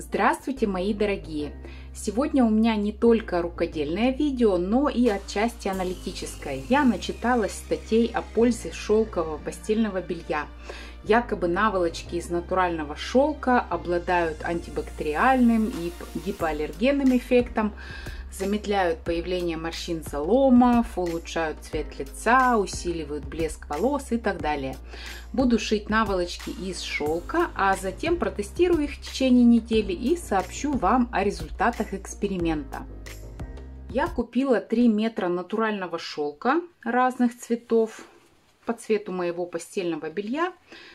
Здравствуйте, мои дорогие! Сегодня у меня не только рукодельное видео, но и отчасти аналитическое. Я начиталась статей о пользе шелкового постельного белья. Якобы наволочки из натурального шелка обладают антибактериальным и гипоаллергенным эффектом, замедляют появление морщин заломов, улучшают цвет лица, усиливают блеск волос и так далее. Буду шить наволочки из шелка, а затем протестирую их в течение недели и сообщу вам о результатах эксперимента. Я купила 3 метра натурального шелка разных цветов по цвету моего постельного белья.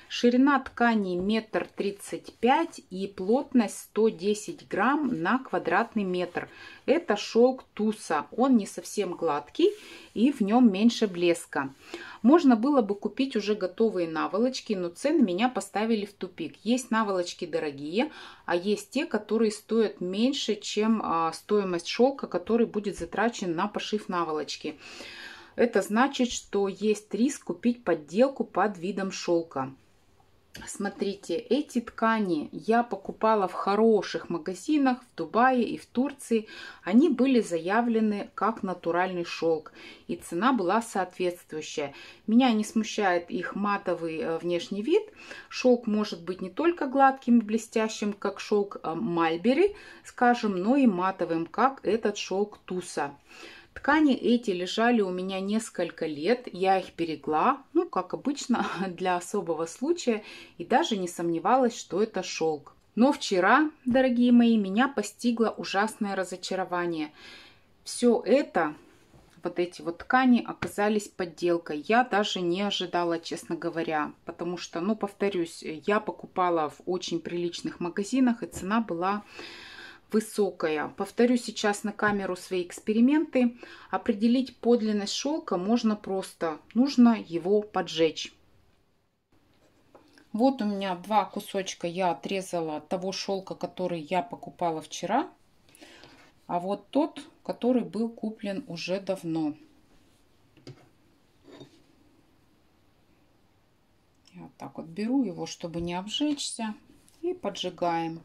Ширина ткани метр тридцать пять и плотность 110 грамм на квадратный метр. Это шелк туса. Он не совсем гладкий и в нем меньше блеска. Можно было бы купить уже готовые наволочки, но цены меня поставили в тупик. Есть наволочки дорогие, а есть те, которые стоят меньше, чем а, стоимость шелка, который будет затрачен на пошив наволочки. Это значит, что есть риск купить подделку под видом шелка. Смотрите, эти ткани я покупала в хороших магазинах в Дубае и в Турции. Они были заявлены как натуральный шелк, и цена была соответствующая. Меня не смущает их матовый э, внешний вид. Шелк может быть не только гладким и блестящим, как шелк э, Мальбери, скажем, но и матовым, как этот шелк Туса. Ткани эти лежали у меня несколько лет, я их берегла, ну, как обычно, для особого случая, и даже не сомневалась, что это шелк. Но вчера, дорогие мои, меня постигло ужасное разочарование. Все это, вот эти вот ткани оказались подделкой. Я даже не ожидала, честно говоря, потому что, ну, повторюсь, я покупала в очень приличных магазинах, и цена была высокая. Повторю сейчас на камеру свои эксперименты. Определить подлинность шелка можно просто. Нужно его поджечь. Вот у меня два кусочка я отрезала того шелка, который я покупала вчера. А вот тот, который был куплен уже давно. Я вот так вот беру его, чтобы не обжечься. И поджигаем.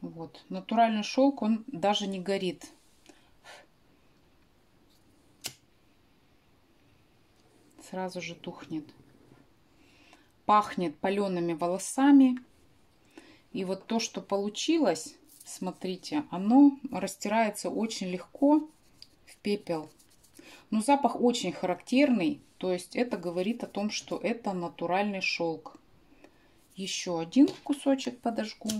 Вот. Натуральный шелк, он даже не горит. Сразу же тухнет. Пахнет палеными волосами. И вот то, что получилось, смотрите, оно растирается очень легко в пепел. Но запах очень характерный. То есть это говорит о том, что это натуральный шелк. Еще один кусочек подожгу.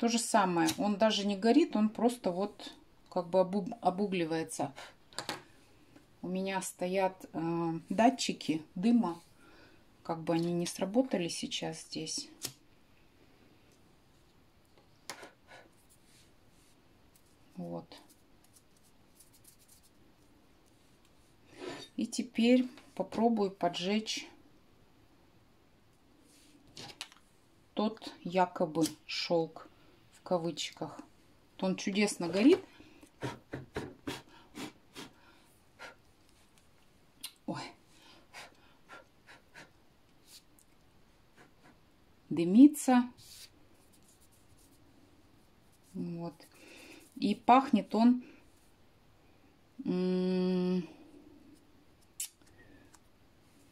То же самое. Он даже не горит, он просто вот как бы обугливается. У меня стоят э, датчики дыма. Как бы они не сработали сейчас здесь. Вот. И теперь попробую поджечь тот якобы шелк кавычках. Он чудесно горит. Ой. Дымится. Вот. И пахнет он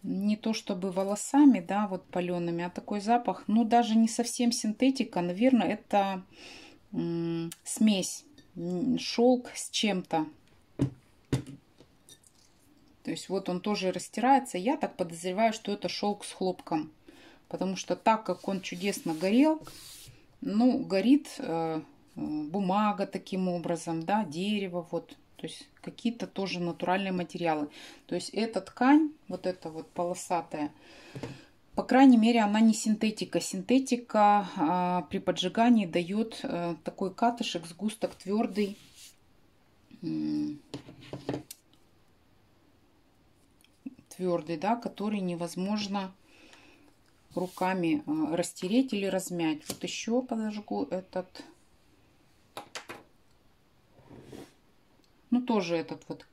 не то чтобы волосами, да, вот палеными, а такой запах, ну, даже не совсем синтетика, наверное, это смесь шелк с чем-то. То есть вот он тоже растирается. Я так подозреваю, что это шелк с хлопком. Потому что так как он чудесно горел, ну, горит э, э бумага таким образом, да, дерево, вот то есть какие-то тоже натуральные материалы. То есть эта ткань, вот эта вот полосатая, по крайней мере, она не синтетика. Синтетика а, при поджигании дает а, такой катышек, сгусток твердый. Твердый, да, который невозможно руками а, растереть или размять. Вот еще подожгу этот Ну, тоже этот вот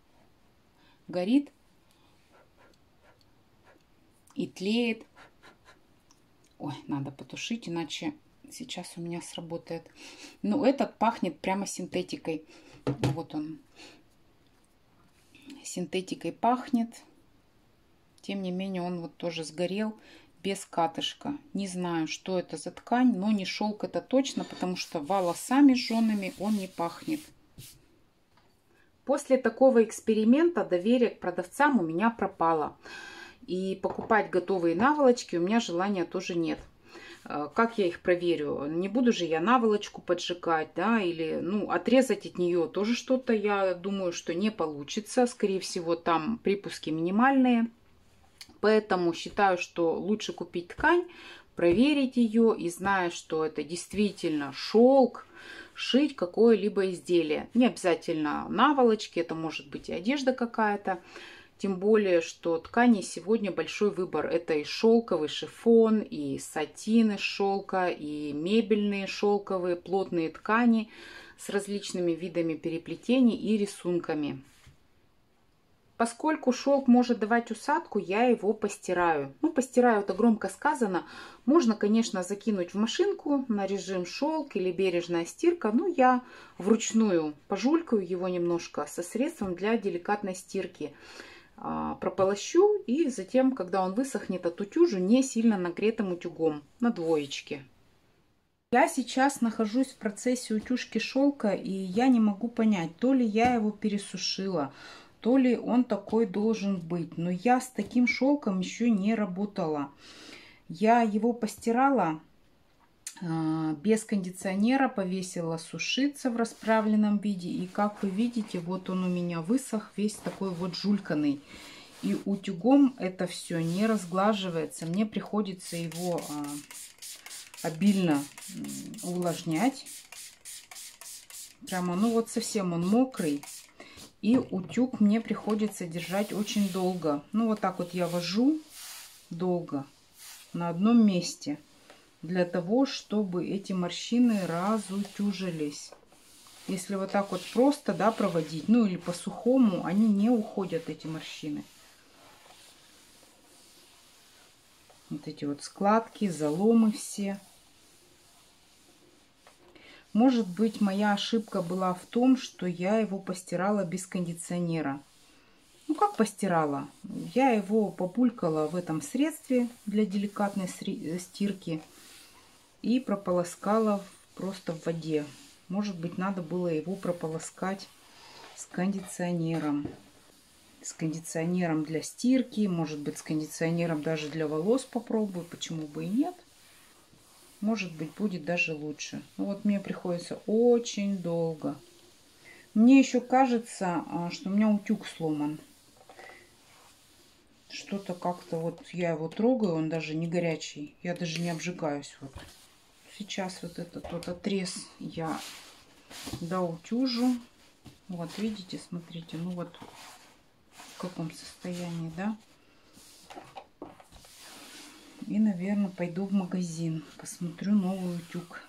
горит и тлеет. Ой, надо потушить, иначе сейчас у меня сработает. Ну, этот пахнет прямо синтетикой. Вот он. Синтетикой пахнет. Тем не менее, он вот тоже сгорел без катышка. Не знаю, что это за ткань, но не шелк это точно, потому что волосами жженными он не пахнет. После такого эксперимента доверие к продавцам у меня пропало. И покупать готовые наволочки у меня желания тоже нет. Э, как я их проверю? Не буду же я наволочку поджигать, да, или, ну, отрезать от нее тоже что-то, я думаю, что не получится. Скорее всего, там припуски минимальные. Поэтому считаю, что лучше купить ткань, проверить ее и зная, что это действительно шелк, шить какое-либо изделие. Не обязательно наволочки, это может быть и одежда какая-то. Тем более, что тканей сегодня большой выбор. Это и шелковый шифон, и сатин из шелка, и мебельные шелковые плотные ткани с различными видами переплетений и рисунками. Поскольку шелк может давать усадку, я его постираю. Ну, постираю, это громко сказано. Можно, конечно, закинуть в машинку на режим шелк или бережная стирка. Но я вручную пожулькаю его немножко со средством для деликатной стирки. А, прополощу и затем, когда он высохнет, отутюжу не сильно нагретым утюгом на двоечке. Я сейчас нахожусь в процессе утюжки шелка, и я не могу понять, то ли я его пересушила, то ли он такой должен быть. Но я с таким шелком еще не работала. Я его постирала а, без кондиционера, повесила сушиться в расправленном виде. И как вы видите, вот он у меня высох, весь такой вот жульканный. И утюгом это все не разглаживается. Мне приходится его а, обильно увлажнять. Прямо, ну вот совсем он мокрый. И утюг мне приходится держать очень долго. Ну, вот так вот я вожу долго на одном месте. Для того, чтобы эти морщины разутюжились. Если вот так вот просто, да, проводить, ну или по-сухому, они не уходят, эти морщины. Вот эти вот складки, заломы все. Может быть, моя ошибка была в том, что я его постирала без кондиционера. Ну, как постирала? Я его популькала в этом средстве для деликатной стирки и прополоскала просто в воде. Может быть, надо было его прополоскать с кондиционером. С кондиционером для стирки, может быть, с кондиционером даже для волос попробую, почему бы и нет может быть, будет даже лучше. Ну, вот мне приходится очень долго. Мне еще кажется, а, что у меня утюг сломан. Что-то как-то вот я его трогаю, он даже не горячий. Я даже не обжигаюсь. Вот. Сейчас вот этот вот отрез я доутюжу. Вот, видите, смотрите, ну вот в каком состоянии, да? И, наверное, пойду в магазин. Посмотрю новый утюг.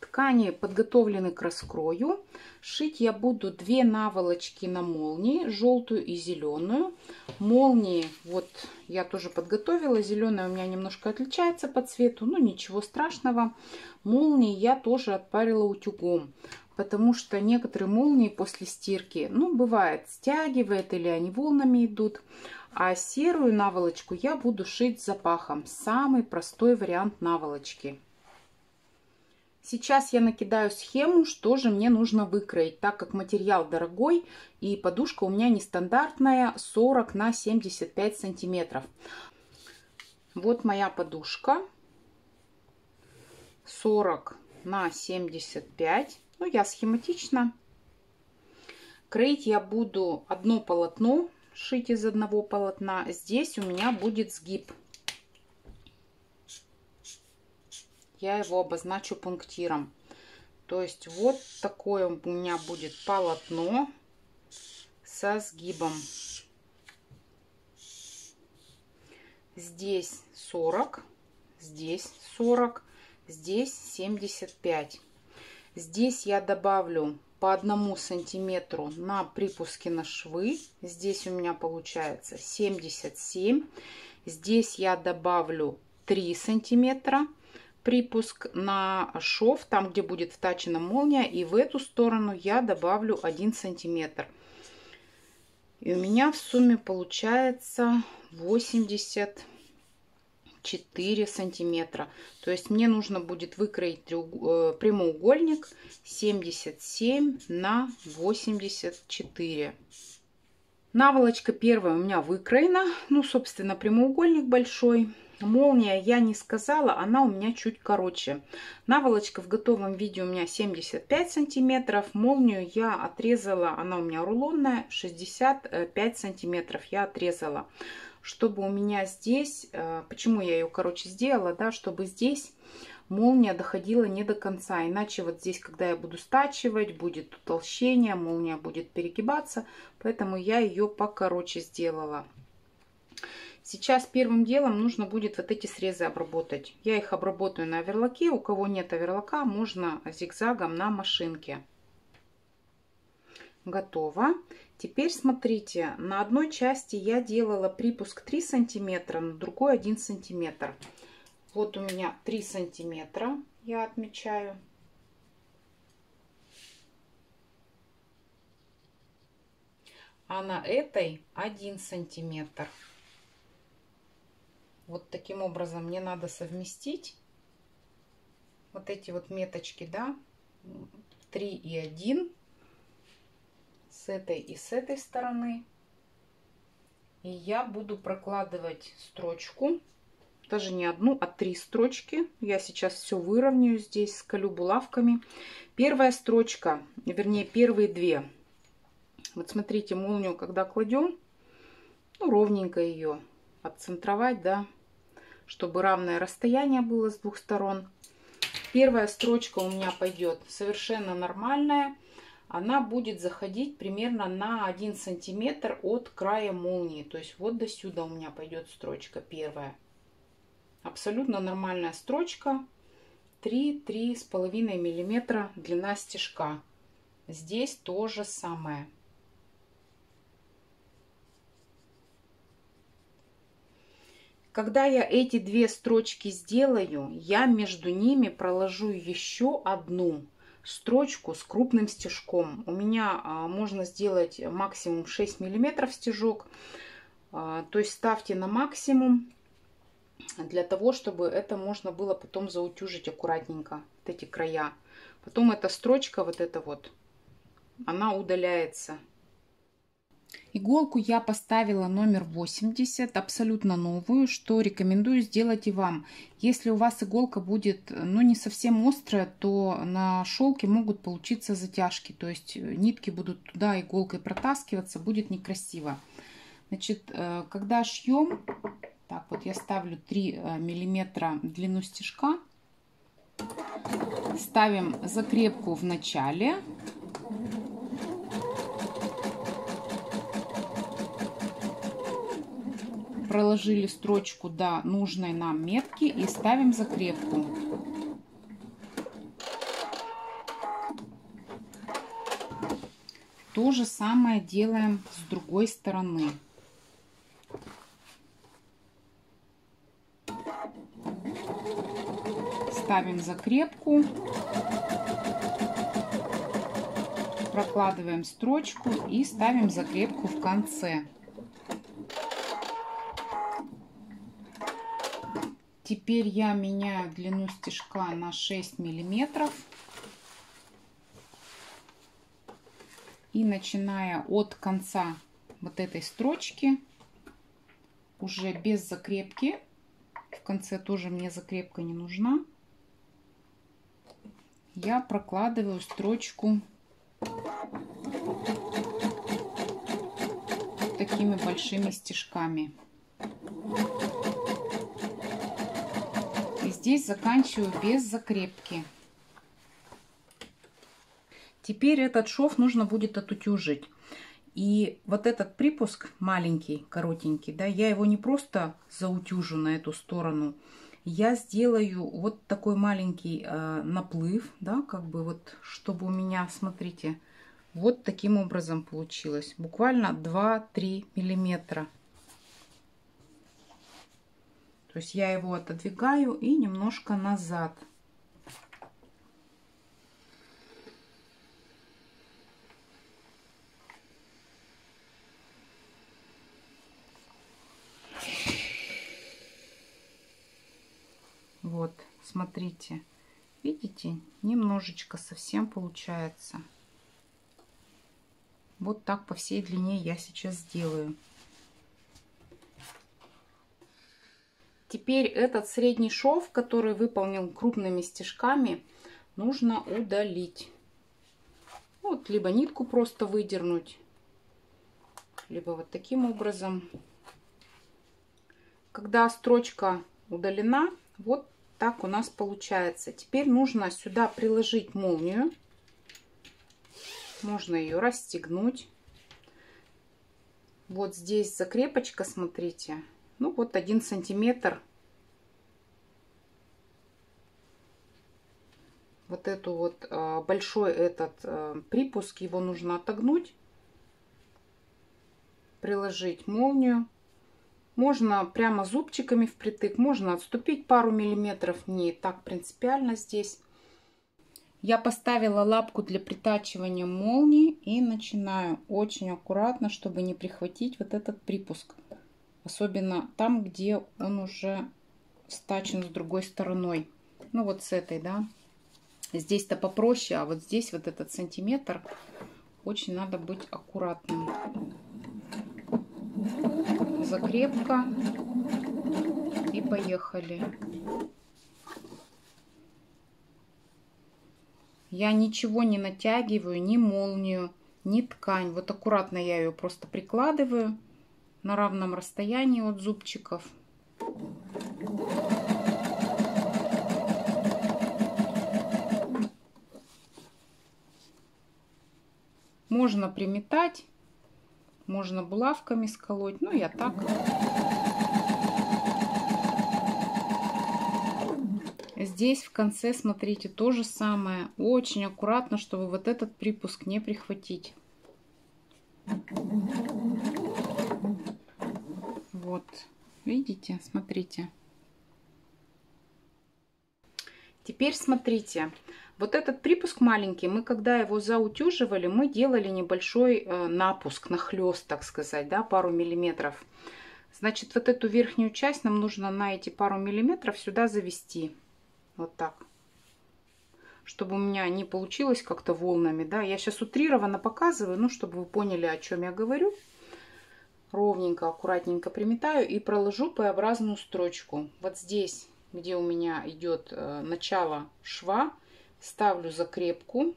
Ткани подготовлены к раскрою. Шить я буду две наволочки на молнии, желтую и зеленую. Молнии вот я тоже подготовила. Зеленая у меня немножко отличается по цвету, но ничего страшного. Молнии я тоже отпарила утюгом потому что некоторые молнии после стирки, ну, бывает, стягивает или они волнами идут. А серую наволочку я буду шить запахом. Самый простой вариант наволочки. Сейчас я накидаю схему, что же мне нужно выкроить, так как материал дорогой и подушка у меня нестандартная 40 на 75 сантиметров. Вот моя подушка 40 на 75. Ну, я схематично. Кроить я буду одно полотно шить из одного полотна. Здесь у меня будет сгиб. Я его обозначу пунктиром. То есть вот такое у меня будет полотно со сгибом. Здесь 40, здесь 40, здесь 75. Здесь я добавлю по одному сантиметру на припуске на швы. Здесь у меня получается 77. Здесь я добавлю 3 сантиметра припуск на шов, там где будет втачена молния, и в эту сторону я добавлю 1 сантиметр. И у меня в сумме получается 84 сантиметра. То есть мне нужно будет выкроить треуг... прямоугольник 77 на 84. Наволочка первая у меня выкроена. Ну, собственно, прямоугольник большой. Молния я не сказала, она у меня чуть короче. Наволочка в готовом виде у меня 75 сантиметров. Молнию я отрезала, она у меня рулонная, 65 сантиметров я отрезала. Чтобы у меня здесь, э, почему я ее короче сделала, да, чтобы здесь молния доходила не до конца. Иначе вот здесь, когда я буду стачивать, будет утолщение, молния будет перегибаться. Поэтому я ее покороче сделала. Сейчас первым делом нужно будет вот эти срезы обработать. Я их обработаю на оверлоке. У кого нет оверлока, можно зигзагом на машинке. Готово. Теперь смотрите, на одной части я делала припуск 3 сантиметра, на другой 1 сантиметр. Вот у меня 3 сантиметра я отмечаю. А на этой 1 сантиметр. Вот таким образом мне надо совместить вот эти вот меточки, да, 3 и 1 с этой и с этой стороны. И я буду прокладывать строчку даже не одну, а три строчки. Я сейчас все выровняю здесь, сколю булавками. Первая строчка, вернее первые две. Вот смотрите, молнию, когда кладем, ну, ровненько ее отцентровать, да, чтобы равное расстояние было с двух сторон. Первая строчка у меня пойдет совершенно нормальная. Она будет заходить примерно на 1 сантиметр от края молнии. То есть вот до сюда у меня пойдет строчка первая. Абсолютно нормальная строчка. 3-3,5 миллиметра длина стежка. Здесь то же самое. Когда я эти две строчки сделаю, я между ними проложу еще одну строчку с крупным стежком. У меня а, можно сделать максимум 6 миллиметров стежок. А, то есть ставьте на максимум для того, чтобы это можно было потом заутюжить аккуратненько, вот эти края. Потом эта строчка, вот эта вот, она удаляется. Иголку я поставила номер 80, абсолютно новую, что рекомендую сделать и вам. Если у вас иголка будет ну, не совсем острая, то на шелке могут получиться затяжки. То есть нитки будут туда иголкой протаскиваться, будет некрасиво. Значит, э, когда шьем, так, вот я ставлю 3 э, миллиметра длину стежка. Ставим закрепку в начале. Проложили строчку до нужной нам метки и ставим закрепку. То же самое делаем с другой стороны. ставим закрепку, прокладываем строчку и ставим закрепку в конце. Теперь я меняю длину стежка на 6 миллиметров. И начиная от конца вот этой строчки, уже без закрепки, в конце тоже мне закрепка не нужна, я прокладываю строчку такими большими стежками. Здесь заканчиваю без закрепки. Теперь этот шов нужно будет отутюжить. И вот этот припуск маленький, коротенький, да, я его не просто заутюжу на эту сторону, я сделаю вот такой маленький э, наплыв, да, как бы вот, чтобы у меня, смотрите, вот таким образом получилось. Буквально 2-3 миллиметра. То есть я его отодвигаю и немножко назад. Вот, смотрите. Видите, немножечко совсем получается. Вот так по всей длине я сейчас сделаю. Теперь этот средний шов, который выполнен крупными стежками, нужно удалить. Вот, либо нитку просто выдернуть, либо вот таким образом. Когда строчка удалена, вот так у нас получается. Теперь нужно сюда приложить молнию. Можно ее расстегнуть. Вот здесь закрепочка, смотрите. Ну вот один сантиметр. Вот эту вот а, большой этот а, припуск, его нужно отогнуть. Приложить молнию. Можно прямо зубчиками впритык, можно отступить пару миллиметров, не так принципиально здесь. Я поставила лапку для притачивания молнии и начинаю очень аккуратно, чтобы не прихватить вот этот припуск. Особенно там, где он уже стачен с другой стороной. Ну вот с этой, да. Здесь-то попроще, а вот здесь вот этот сантиметр очень надо быть аккуратным закрепка. И поехали. Я ничего не натягиваю, ни молнию, ни ткань. Вот аккуратно я ее просто прикладываю на равном расстоянии от зубчиков. Можно приметать можно булавками сколоть. Ну, я так. Здесь в конце, смотрите, то же самое. Очень аккуратно, чтобы вот этот припуск не прихватить. Вот, видите, смотрите. Теперь смотрите, вот этот припуск маленький, мы когда его заутюживали, мы делали небольшой э, напуск, нахлест, так сказать, да, пару миллиметров. Значит, вот эту верхнюю часть нам нужно на эти пару миллиметров сюда завести. Вот так. Чтобы у меня не получилось как-то волнами, да. Я сейчас утрированно показываю, ну, чтобы вы поняли, о чем я говорю. Ровненько, аккуратненько приметаю и проложу П-образную строчку. Вот здесь где у меня идет э, начало шва, ставлю закрепку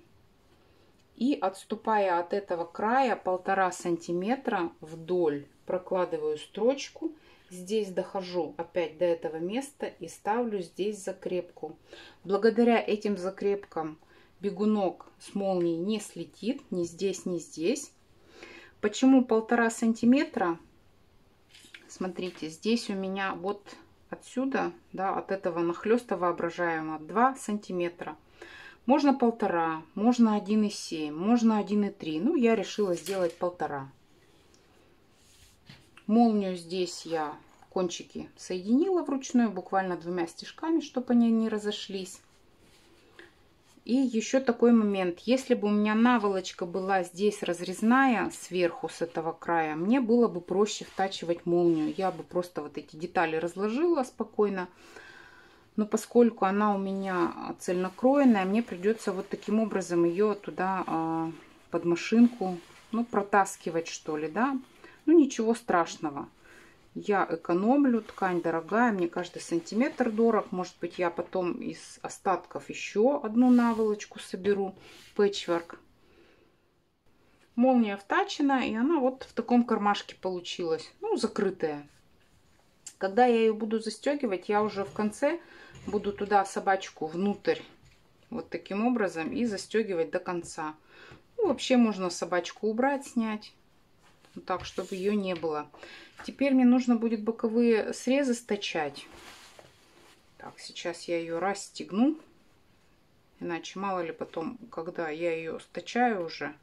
и отступая от этого края полтора сантиметра вдоль прокладываю строчку. Здесь дохожу опять до этого места и ставлю здесь закрепку. Благодаря этим закрепкам бегунок с молнией не слетит ни здесь ни здесь почему полтора сантиметра смотрите здесь у меня вот отсюда, да, от этого нахлеста воображаемого 2 сантиметра. Можно полтора, можно 1,7, можно 1,3. Ну, я решила сделать полтора. Молнию здесь я кончики соединила вручную, буквально двумя стежками, чтобы они не разошлись. И еще такой момент. Если бы у меня наволочка была здесь разрезная сверху с этого края, мне было бы проще втачивать молнию. Я бы просто вот эти детали разложила спокойно. Но поскольку она у меня цельнокроенная, мне придется вот таким образом ее туда а, под машинку, ну, протаскивать что ли, да. Ну, ничего страшного. Я экономлю, ткань дорогая, мне каждый сантиметр дорог. Может быть, я потом из остатков еще одну наволочку соберу, пэтчворк. Молния втачена, и она вот в таком кармашке получилась, ну, закрытая. Когда я ее буду застегивать, я уже в конце буду туда собачку внутрь вот таким образом и застегивать до конца. Ну, вообще можно собачку убрать, снять, так, чтобы ее не было. Теперь мне нужно будет боковые срезы стачать. Так, сейчас я ее расстегну. Иначе мало ли потом, когда я ее стачаю уже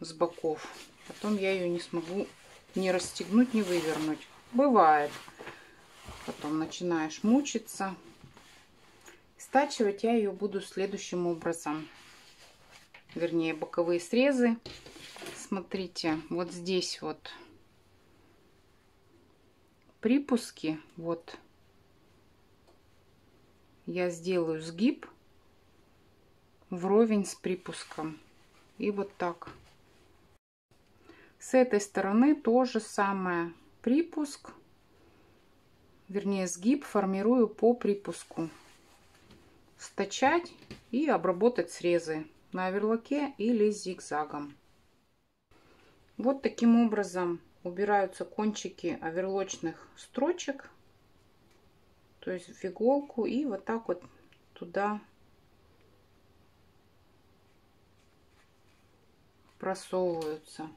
с боков, потом я ее не смогу ни расстегнуть, ни вывернуть. Бывает. потом начинаешь мучиться. Стачивать я ее буду следующим образом. Вернее, боковые срезы. Смотрите, вот здесь вот припуски. Вот я сделаю сгиб вровень с припуском. И вот так. С этой стороны тоже самое. Припуск, вернее сгиб формирую по припуску стачать и обработать срезы на оверлоке или зигзагом. Вот таким образом убираются кончики оверлочных строчек, то есть в иголку и вот так вот туда просовываются.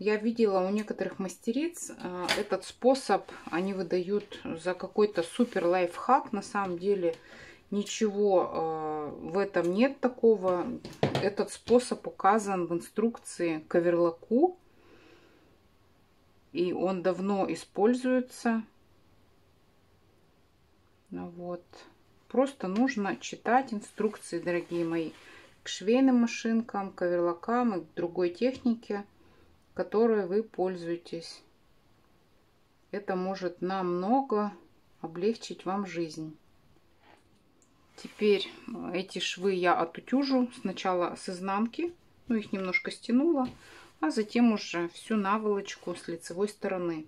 Я видела у некоторых мастериц э, этот способ, они выдают за какой-то супер лайфхак. На самом деле ничего э, в этом нет такого. Этот способ указан в инструкции к. И он давно используется. Ну вот. Просто нужно читать инструкции, дорогие мои, к швейным машинкам, к оверлокам и к другой технике которой вы пользуетесь. Это может намного облегчить вам жизнь. Теперь эти швы я отутюжу сначала с изнанки, ну их немножко стянула, а затем уже всю наволочку с лицевой стороны.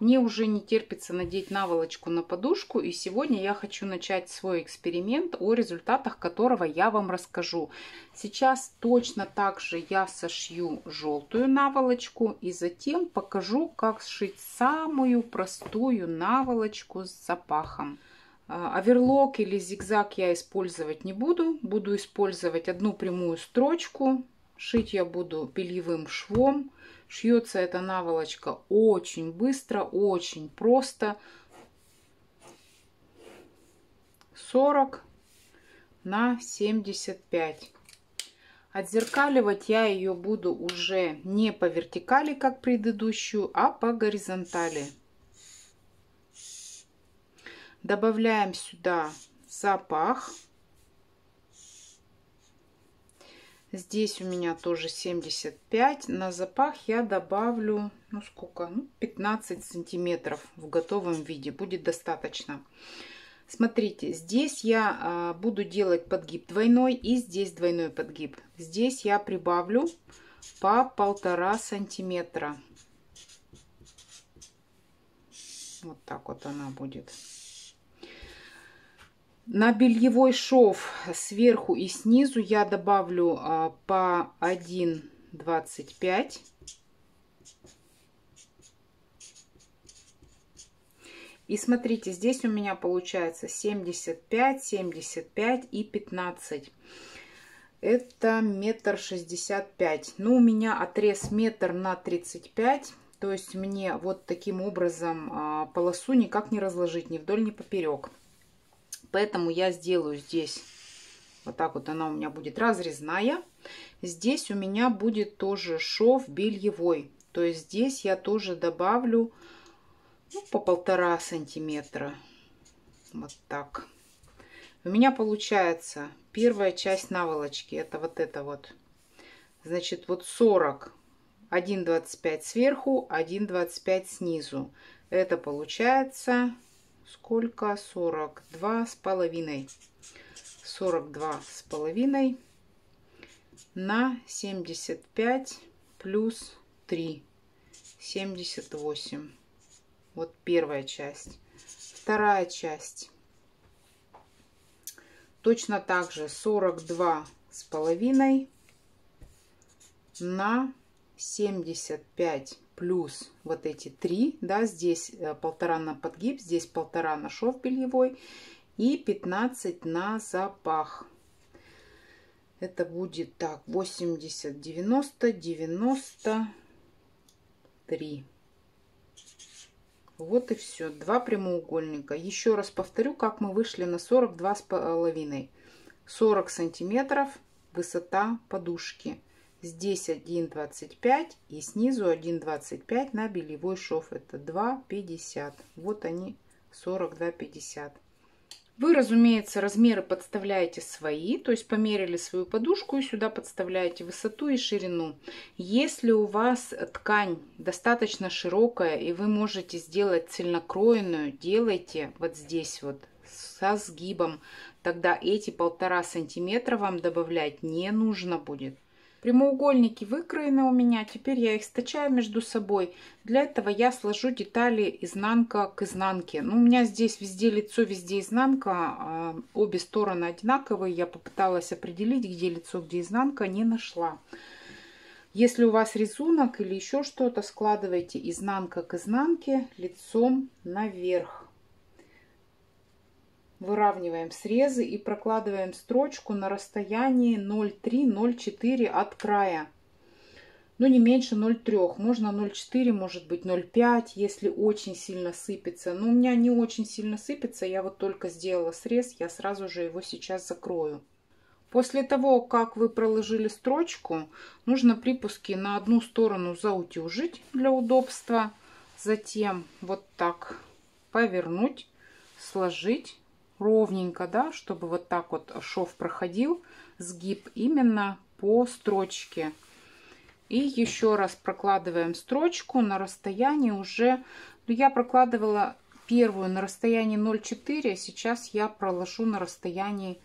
Мне уже не терпится надеть наволочку на подушку, и сегодня я хочу начать свой эксперимент, о результатах которого я вам расскажу. Сейчас точно так же я сошью желтую наволочку, и затем покажу, как сшить самую простую наволочку с запахом. А, оверлок или зигзаг я использовать не буду. Буду использовать одну прямую строчку. Шить я буду бельевым швом. Шьется эта наволочка очень быстро, очень просто. 40 на 75. Отзеркаливать я ее буду уже не по вертикали, как предыдущую, а по горизонтали. Добавляем сюда запах. Здесь у меня тоже 75. На запах я добавлю, ну сколько, ну 15 сантиметров в готовом виде. Будет достаточно. Смотрите, здесь я а, буду делать подгиб двойной и здесь двойной подгиб. Здесь я прибавлю по полтора сантиметра. Вот так вот она будет. На бельевой шов сверху и снизу я добавлю а, по 1,25. И смотрите, здесь у меня получается 75, 75 и 15. Это метр шестьдесят пять. Ну, у меня отрез метр на 35. То есть мне вот таким образом а, полосу никак не разложить ни вдоль, ни поперек. Поэтому я сделаю здесь, вот так вот она у меня будет разрезная. Здесь у меня будет тоже шов бельевой. То есть здесь я тоже добавлю ну, по полтора сантиметра. Вот так. У меня получается первая часть наволочки. Это вот это вот. Значит, вот 40. 1,25 сверху, 1,25 снизу. Это получается сколько? 42 с половиной. 42 с половиной на 75 плюс 3. 78. Вот первая часть. Вторая часть. Точно так же 42 с половиной на 75 плюс вот эти три, да, здесь э, полтора на подгиб, здесь полтора на шов бельевой и 15 на запах. Это будет так, 80, 90, 93. Вот и все. Два прямоугольника. Еще раз повторю, как мы вышли на 42 с половиной. 40 сантиметров высота подушки. Здесь 1,25 и снизу 1,25 на бельевой шов. Это 2,50. Вот они 42,50. Вы, разумеется, размеры подставляете свои, то есть померили свою подушку и сюда подставляете высоту и ширину. Если у вас ткань достаточно широкая и вы можете сделать цельнокроенную, делайте вот здесь вот со сгибом. Тогда эти полтора сантиметра вам добавлять не нужно будет. Прямоугольники выкроены у меня, теперь я их стачаю между собой. Для этого я сложу детали изнанка к изнанке. Ну, у меня здесь везде лицо, везде изнанка, а обе стороны одинаковые. Я попыталась определить, где лицо, где изнанка, не нашла. Если у вас рисунок или еще что-то, складывайте изнанка к изнанке лицом наверх выравниваем срезы и прокладываем строчку на расстоянии 0,3-0,4 от края. Но не меньше 0,3. Можно 0,4, может быть 0,5, если очень сильно сыпется. Но у меня не очень сильно сыпется. Я вот только сделала срез, я сразу же его сейчас закрою. После того, как вы проложили строчку, нужно припуски на одну сторону заутюжить для удобства. Затем вот так повернуть, сложить ровненько, да, чтобы вот так вот шов проходил, сгиб именно по строчке. И еще раз прокладываем строчку на расстоянии уже, ну, я прокладывала первую на расстоянии 0,4, а сейчас я проложу на расстоянии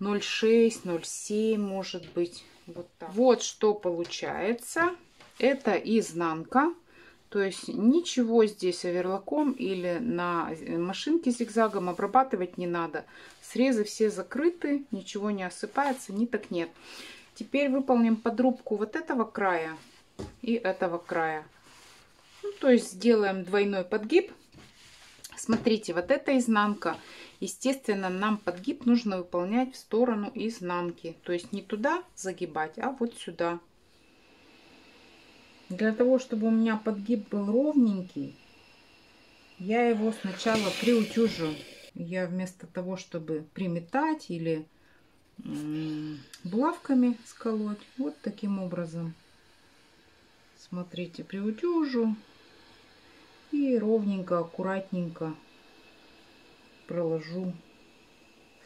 0,6, 0,7, может быть. Вот, так. вот что получается. Это изнанка. То есть ничего здесь оверлоком или на машинке зигзагом обрабатывать не надо. Срезы все закрыты, ничего не осыпается, ниток нет. Теперь выполним подрубку вот этого края и этого края. Ну, то есть сделаем двойной подгиб. Смотрите, вот эта изнанка. Естественно, нам подгиб нужно выполнять в сторону изнанки. То есть не туда загибать, а вот сюда. Для того, чтобы у меня подгиб был ровненький, я его сначала приутюжу. Я вместо того, чтобы приметать или булавками сколоть, вот таким образом. Смотрите, приутюжу и ровненько, аккуратненько проложу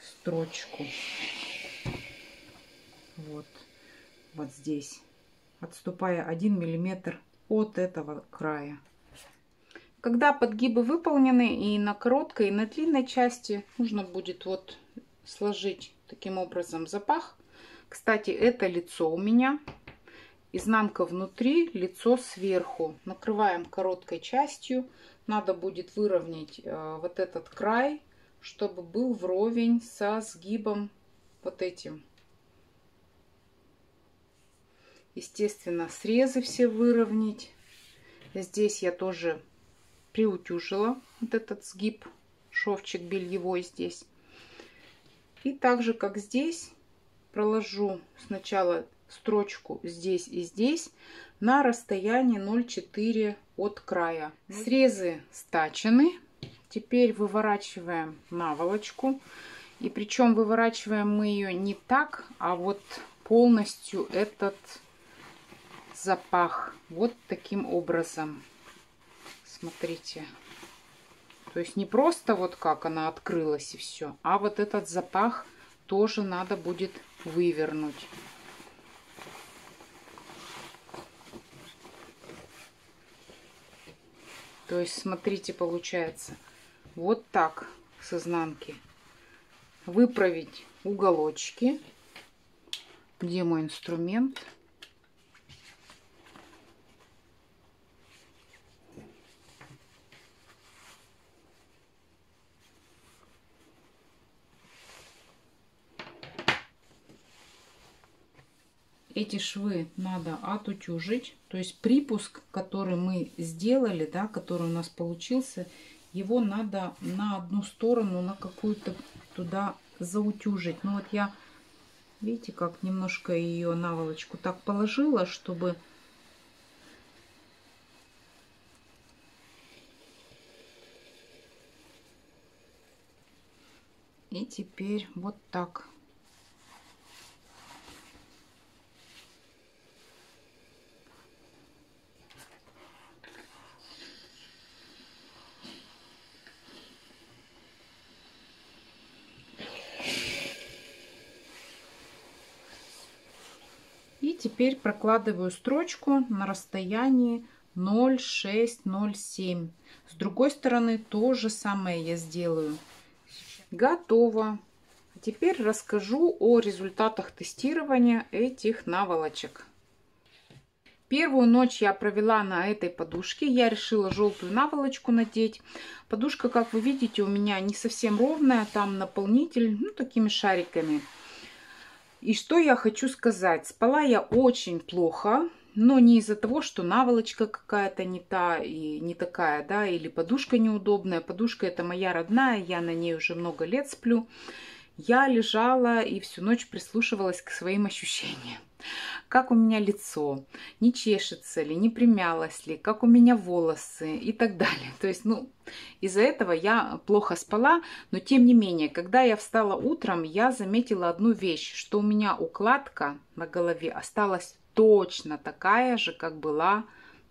строчку. Вот, вот здесь отступая 1 миллиметр от этого края. Когда подгибы выполнены и на короткой, и на длинной части, нужно будет вот сложить таким образом запах. Кстати, это лицо у меня. Изнанка внутри, лицо сверху. Накрываем короткой частью. Надо будет выровнять э, вот этот край, чтобы был вровень со сгибом вот этим естественно, срезы все выровнять. Здесь я тоже приутюжила вот этот сгиб, шовчик бельевой здесь. И так же, как здесь, проложу сначала строчку здесь и здесь на расстоянии 0,4 от края. Срезы стачены. Теперь выворачиваем наволочку. И причем выворачиваем мы ее не так, а вот полностью этот запах вот таким образом. Смотрите. То есть не просто вот как она открылась и все, а вот этот запах тоже надо будет вывернуть. То есть, смотрите, получается вот так с изнанки. Выправить уголочки. Где мой инструмент? Эти швы надо отутюжить. То есть припуск, который мы сделали, да, который у нас получился, его надо на одну сторону, на какую-то туда заутюжить. Ну вот я, видите, как немножко ее наволочку так положила, чтобы... И теперь вот так теперь прокладываю строчку на расстоянии 0,607. С другой стороны то же самое я сделаю. Готово. Теперь расскажу о результатах тестирования этих наволочек. Первую ночь я провела на этой подушке. Я решила желтую наволочку надеть. Подушка, как вы видите, у меня не совсем ровная. Там наполнитель, ну, такими шариками. И что я хочу сказать. Спала я очень плохо. Но не из-за того, что наволочка какая-то не та и не такая, да, или подушка неудобная. Подушка это моя родная, я на ней уже много лет сплю. Я лежала и всю ночь прислушивалась к своим ощущениям как у меня лицо, не чешется ли, не примялось ли, как у меня волосы и так далее. То есть, ну, из-за этого я плохо спала, но тем не менее, когда я встала утром, я заметила одну вещь, что у меня укладка на голове осталась точно такая же, как была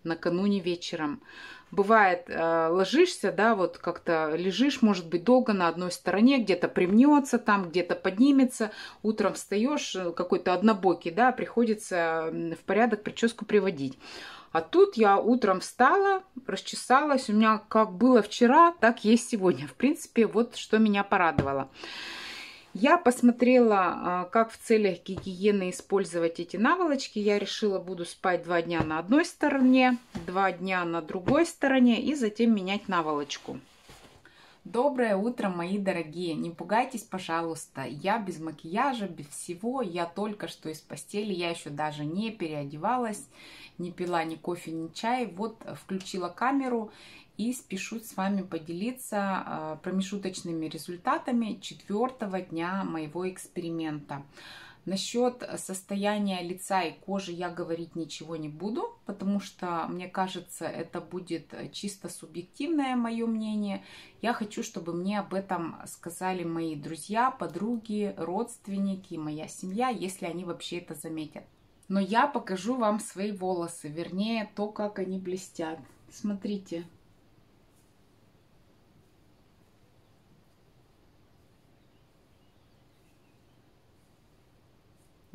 накануне вечером бывает, э, ложишься, да, вот как-то лежишь, может быть, долго на одной стороне, где-то примнется там, где-то поднимется, утром встаешь, э, какой-то однобокий, да, приходится в порядок прическу приводить. А тут я утром встала, расчесалась, у меня как было вчера, так есть сегодня. В принципе, вот что меня порадовало. Я посмотрела, а, как в целях гигиены использовать эти наволочки. Я решила, буду спать два дня на одной стороне, два дня на другой стороне и затем менять наволочку. Доброе утро, мои дорогие! Не пугайтесь, пожалуйста, я без макияжа, без всего, я только что из постели, я еще даже не переодевалась, не пила ни кофе, ни чай. Вот включила камеру и спешу с вами поделиться а, промежуточными результатами четвертого дня моего эксперимента. Насчет состояния лица и кожи я говорить ничего не буду, потому что, мне кажется, это будет чисто субъективное мое мнение. Я хочу, чтобы мне об этом сказали мои друзья, подруги, родственники, моя семья, если они вообще это заметят. Но я покажу вам свои волосы, вернее, то, как они блестят. Смотрите.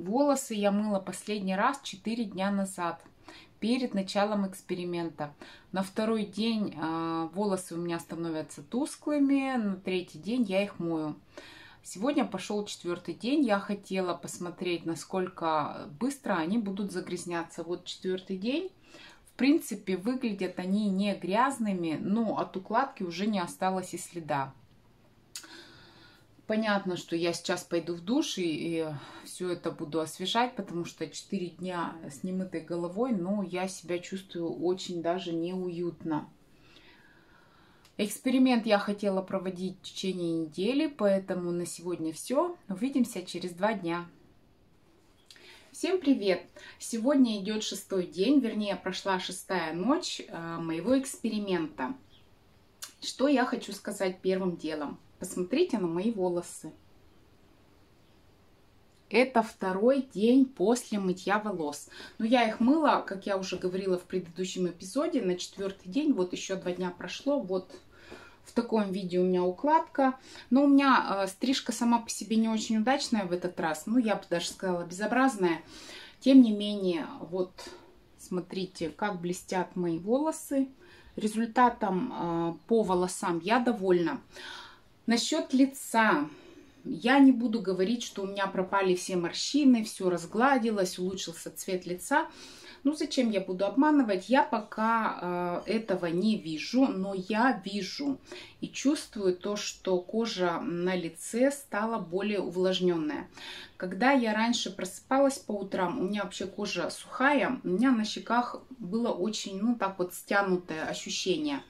Волосы я мыла последний раз 4 дня назад, перед началом эксперимента. На второй день э, волосы у меня становятся тусклыми, на третий день я их мою. Сегодня пошел четвертый день. Я хотела посмотреть, насколько быстро они будут загрязняться. Вот четвертый день. В принципе, выглядят они не грязными, но от укладки уже не осталось и следа. Понятно, что я сейчас пойду в душ и, и все это буду освежать, потому что 4 дня с немытой головой, но я себя чувствую очень даже неуютно. Эксперимент я хотела проводить в течение недели, поэтому на сегодня все. Увидимся через два дня. Всем привет! Сегодня идет шестой день, вернее прошла шестая ночь э, моего эксперимента. Что я хочу сказать первым делом? Посмотрите на мои волосы. Это второй день после мытья волос. Но я их мыла, как я уже говорила в предыдущем эпизоде, на четвертый день. Вот еще два дня прошло. Вот в таком виде у меня укладка. Но у меня э, стрижка сама по себе не очень удачная в этот раз. Ну, я бы даже сказала, безобразная. Тем не менее, вот смотрите, как блестят мои волосы. Результатом э, по волосам я довольна. Насчет лица. Я не буду говорить, что у меня пропали все морщины, все разгладилось, улучшился цвет лица. Ну, зачем я буду обманывать? Я пока э, этого не вижу, но я вижу и чувствую то, что кожа на лице стала более увлажненная. Когда я раньше просыпалась по утрам, у меня вообще кожа сухая, у меня на щеках было очень, ну, так вот стянутое ощущение.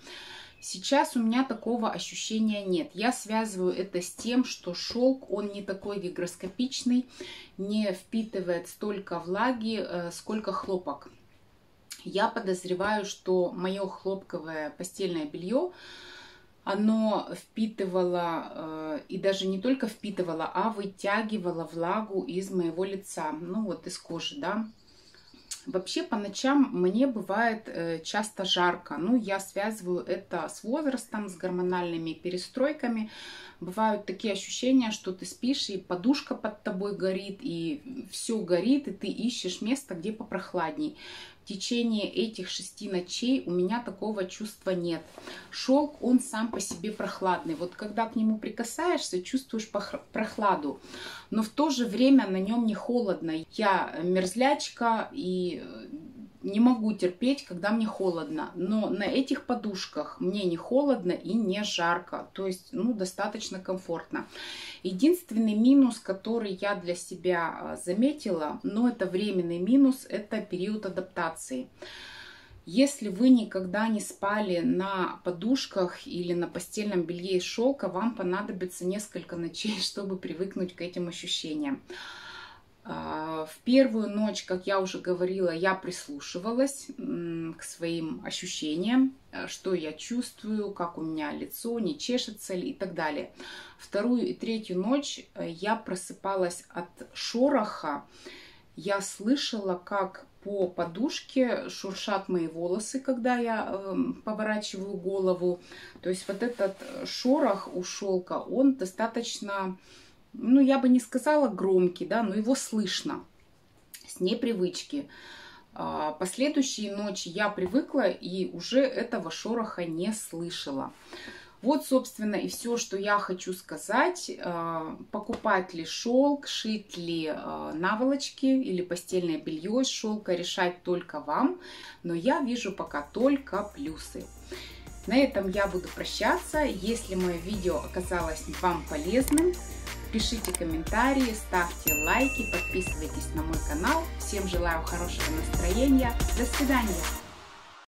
Сейчас у меня такого ощущения нет. Я связываю это с тем, что шелк, он не такой гигроскопичный, не впитывает столько влаги, э, сколько хлопок. Я подозреваю, что мое хлопковое постельное белье, оно впитывало, э, и даже не только впитывало, а вытягивало влагу из моего лица, ну вот из кожи, да. Вообще по ночам мне бывает э, часто жарко. Ну, я связываю это с возрастом, с гормональными перестройками. Бывают такие ощущения, что ты спишь, и подушка под тобой горит, и все горит, и ты ищешь место, где попрохладней. В течение этих шести ночей у меня такого чувства нет. Шелк, он сам по себе прохладный. Вот когда к нему прикасаешься, чувствуешь прохладу. Но в то же время на нем не холодно. Я мерзлячка и не могу терпеть, когда мне холодно. Но на этих подушках мне не холодно и не жарко. То есть, ну, достаточно комфортно. Единственный минус, который я для себя а, заметила, но это временный минус, это период адаптации. Если вы никогда не спали на подушках или на постельном белье из шелка, вам понадобится несколько ночей, чтобы привыкнуть к этим ощущениям. А, в первую ночь, как я уже говорила, я прислушивалась к своим ощущениям, э, что я чувствую, как у меня лицо, не чешется ли и так далее. Вторую и третью ночь э, я просыпалась от шороха. Я слышала, как по подушке шуршат мои волосы, когда я э, поворачиваю голову. То есть вот этот шорох у шелка, он достаточно ну, я бы не сказала громкий, да, но его слышно с непривычки. А, последующие ночи я привыкла и уже этого шороха не слышала. Вот, собственно, и все, что я хочу сказать. А, покупать ли шелк, шить ли а, наволочки или постельное белье из шелка, решать только вам. Но я вижу пока только плюсы. На этом я буду прощаться. Если мое видео оказалось вам полезным, Пишите комментарии, ставьте лайки, подписывайтесь на мой канал. Всем желаю хорошего настроения. До свидания!